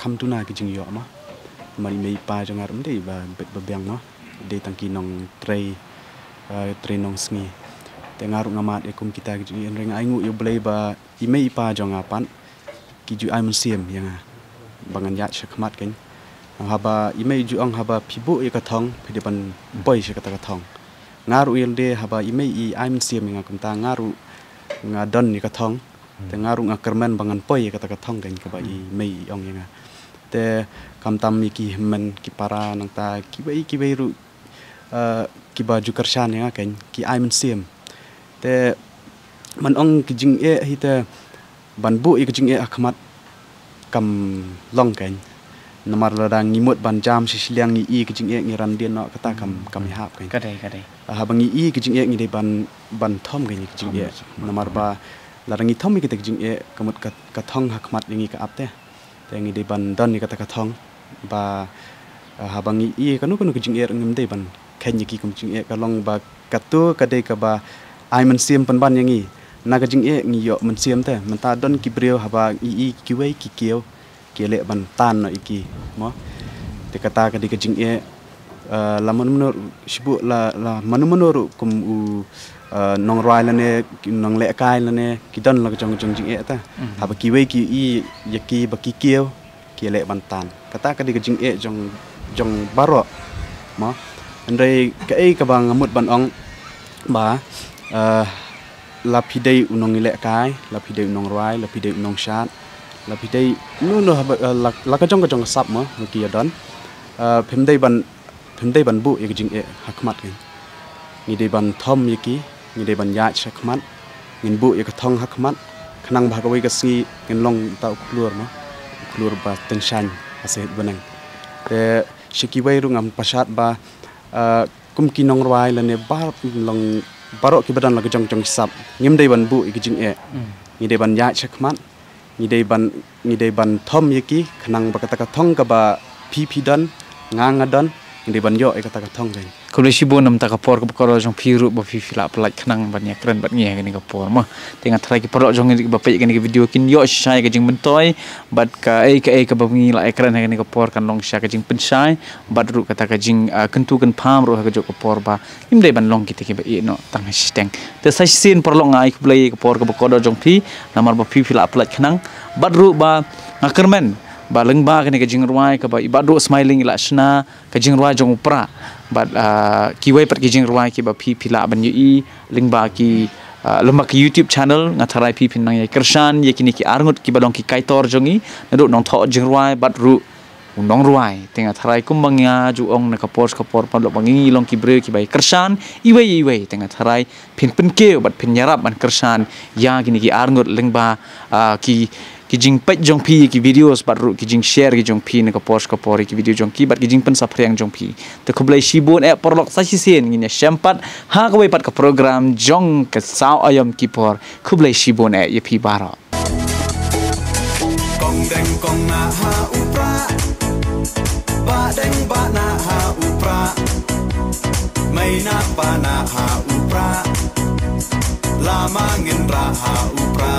kam tu na kejung yo ma mari mei pa jang ar de ba bebyang ma de tangki nong trei uh, trei nong sngi te ngaru ngamat e kum kita kejung ring aingu yo blei ba i mei pa jang apan kiju ai mun siem yang bangan ya shakmat ken haba ime ju ang haba pibu e ka thong phide ban boy she ka ta ka thong ngaru il de haba ime i aim siam nga kum ta ngaru nga don ni ka thong te ngaru nga kermen bangan poi ka ta ka thong kan ka ba i mei ong yang te kam tam mi ki men ki para nang ta ki ba i ki ba ru ki ba ju kershan yang kan ki aim siam te man ong ki jing e hi te ban bu i ki jing e akhmat kam long kan namar ladang ngimut ban jam si siliang ni i kijing ek ngiran dia no kata kam kam hap kan kadai kadai. Ha bang i kijing ek ngi ban ban thom kan kijing ek namar ba ladang i thom ki kijing ek kamut ka ka thong hakmat ngi ka apte te. Ngi de ban don ni kata ka thong. Ba ha bang i kanu kanu kijing ek ngim de ban khen ni ki kum jing ek ka long ba katu ka de ka ba ai man sim pan ban yang i na ka jing ek ngi yo man sim te man ta don ki brio ha ba i i ki wei ki kieu kele ban tan no iki mo te kata ka di kejing e la man menur sibu la la manu menur kum u nong rai la ne nong le kai la ne ki don la jong jong jing e ta ha ba ki i ya ki ba ki kieu kele ban tan kata ka di kejing e jong jong baro mo andai ka e ka bang amut ban ong ba la pidei unong le kai la pidei unong rai la pidei unong shat la pi dei nu nu ha la la ka jong ka jong sap ma ki ya dan uh phim dei ban phim dei ban bu ye jing e hakmat ni ni dei ban thom ye ki ni dei ban ya chakmat ngin bu ye ka thong hakmat khnang bha ka wei ka si ngin long ta klur ma klur ba ten shan ase banang te shiki wei ru ngam pasat ba uh kum ki nong rai la ne ba long barok ki badan la ka jong jong sap ngim dei ban bu ye jing e ni dei ban ya chakmat ni dei ban ni dei ban thom yeki khnang ba kata ka thong ka ba phi phi dan nga nga dan dei ban yo e kata ka thong gain ko le shibo nam ta ka por ko ko jong phi ru ba phi phi la plat khnang ban ya kren bat nge ni ka por ma tenga thrai ki jong ba pe video kin yo shai ka jing bentoy bat ka e ka e ka ba ngi la ekran ha ni ka por kan long sha ka jing pen bat ru kata ka jing kentu kan pam ru ka jo ba. Im dei ban long ki te ki ba e no tang ha steng te sa sin por long ai ku blai ka por ko ko jong phi namar ba phi bat ru ba ngakermen ba leng ba kene kajing ruai ka ba ibadu smiling ila shna kajing ruai jong upra ba ki wai pat kajing ruai ki ba phi phila ban yi leng ba ki lemba ki youtube channel nga tharai phi phin nang ye kershan ye kini ki arngut ki balong ki kaitor jongi nadu nong tho jing ruai bat ru nong ruai. Tenga tharai kum bangya ju ong na kapor kapor pa lo bangi long ki bre ki bai kershan. Iwe iwe tenga tharai phin pin ke bat phin yarap ban kershan. Ya kini ki arngut leng ba ki ki jing pet jong pi ki videos bat ru ki jing share ki jong pi ne ka post ka pori ki video jong ki bat ki jing pen sapre yang jong pi te ko blai shibun e porlok sa sisen ngin ya shampat ha ka bai pat ka program jong ka sao ayam ki por. Ku blai shibun e ye pi bara kong deng kong na ha upra ba deng ba na ha upra mai na pa na ha upra lama ngin ra ha upra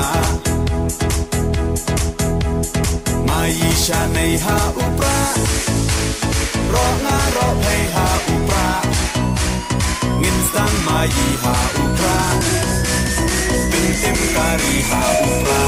มายีชาในหาอุปราร้องงารอให้หาอุปราเงินสังมายีหาอุปราเป็นเต็มการีหาอุปรา